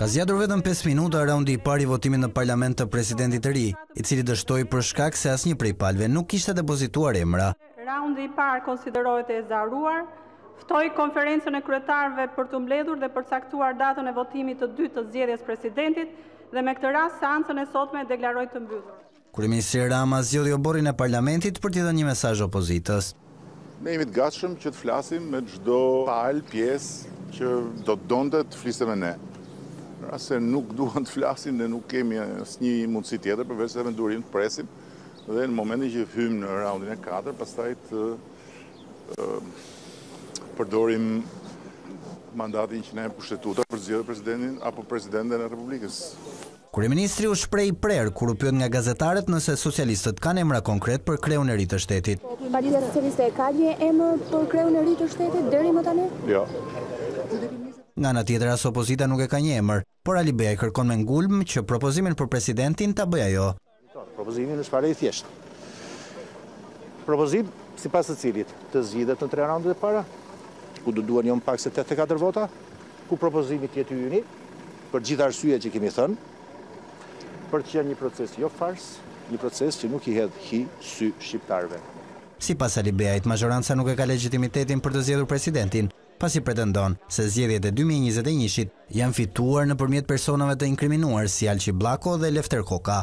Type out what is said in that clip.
Ka zgjatur vetëm pesë minuta raundi i parë i votimit në Parlament të presidentit të ri, i cili dështoi për shkak se asnjë prej palëve nuk kishte depozituar emra. Raundi i parë konsiderohet i ezauruar. Ftoj Konferencën e Kryetarëve për t'u mbledhur dhe përcaktuar datën e votimit të dytë të zgjedhjes presidentit dhe me këtë rast seancën e sotme e deklaroj të mbyllur. Kryeministri Rama zgjodhi oborrin e Parlamentit për t'i dhënë një mesazh opozitës. Ne jemi të gatshëm që të flasim me çdo palë, pjesë që do të donte të fliste me ne. Në rast se nuk duan të flasin, ne nuk kemi asnjë mundësi tjetër përveçse me durim të presim dhe në momentin që hyjmë në raundin e katërt, pastaj të përdorim mandatin që na jep Kushtetuta për të zgjedhur presidentin apo presidenten e Republikës. Kryeministri u shpreh i prerë kur u pyet nga gazetarët nëse socialistët kanë emra konkretë për kreun e ri të shtetit. Partia Socialiste ka një emër për kreun e ri të shtetit deri më tani? Jo. Nga ana tjetër as opozita nuk e ka një emër, por Alibeaj kërkon me ngulm që propozimin për presidentin ta bëjë ajo. Propozimi është fare i thjeshtë. Propozim sipas të cilit të zgjidhet në tre raundet e para, ku do duhen jo më pak se 84 vota, ku propozimi të jetë i joni, për gjithë arsyet që kemi thënë, për të qenë një proces jo farsë, një proces që nuk i hedh hi syve shqiptarëve. Sipas Alibeajt, mazhoranca nuk e ka legjitimitetin për të zgjedhur presidentin, pasi pretendon se zgjedhjet e dy mijë e njëzet e njëshit janë fituar nëpërmjet personave të inkriminuar si Alqi Bllako dhe Lefter Koka.